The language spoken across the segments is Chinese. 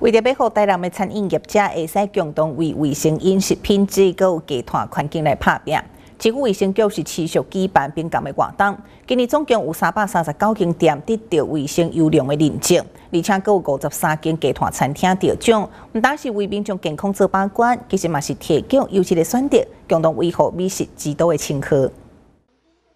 为着要让台南的餐饮业者会使共同为卫生饮食品质、佮有健康环境来拍拼，政府卫生局是持续举办并感的活动。今年总共有三百三十九间店得到卫生优良的认证，而且佮有五十三间健康餐厅得奖。毋单是为民众健康做把关，其实嘛是提供优质的选择，共同维护美食之都的称号。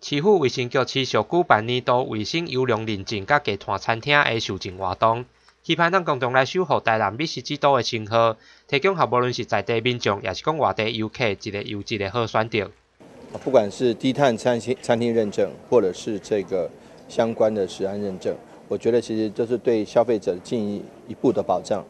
市府卫生局持续举办年度卫生优良认证甲健康餐厅的授证活动。期盼咱共同来守护台南美食之都的称号，提供予无论是在地民众，也是讲外地游客一个优质的好选择。不管是低碳餐厅餐厅认证，或者是这个相关的食安认证，我觉得其实都是对消费者进一步的保障。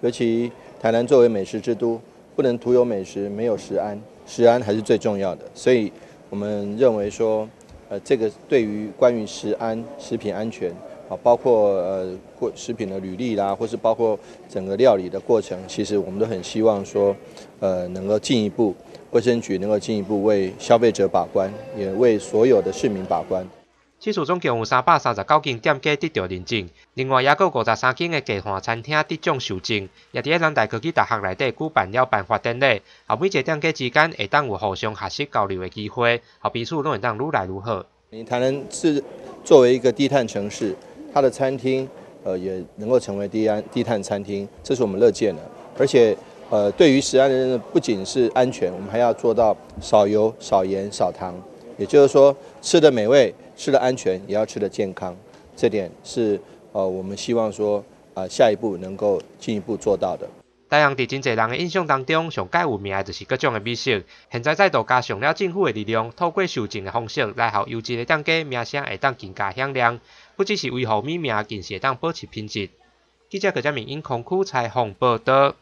尤其台南作为美食之都，不能徒有美食没有食安，食安还是最重要的。所以我们认为说，呃，这个对于关于食安、食品安全。啊，包括呃过食品的履历啦，或是包括整个料理的过程，其实我们都很希望说，呃，能够进一步卫生局能够进一步为消费者把关，也为所有的市民把关。此次总共有三百三十九间店家得到认证，另外也有五十三间的健康餐厅得奖受证，也伫咧咱大科技大学内底举办了颁发典礼，后每一个店家之间会当有互相学习交流的机会，后彼此拢会当愈来愈好。你台南是作为一个低碳城市。它的餐厅，呃，也能够成为低安低碳餐厅，这是我们乐见的。而且，呃，对于食安的人，不仅是安全，我们还要做到少油、少盐、少糖。也就是说，吃的美味，吃的安全，也要吃的健康。这点是，呃，我们希望说，啊，下一步能够进一步做到的。台阳伫真侪人的印象当中，上界有名的就是各种的美食。现在再度加上了政府的力量，透过受证的方式来互优质的店家名声会当更加响亮。不只是维护美名，更是会当保持品质。记者柯佳明因空区采访报道。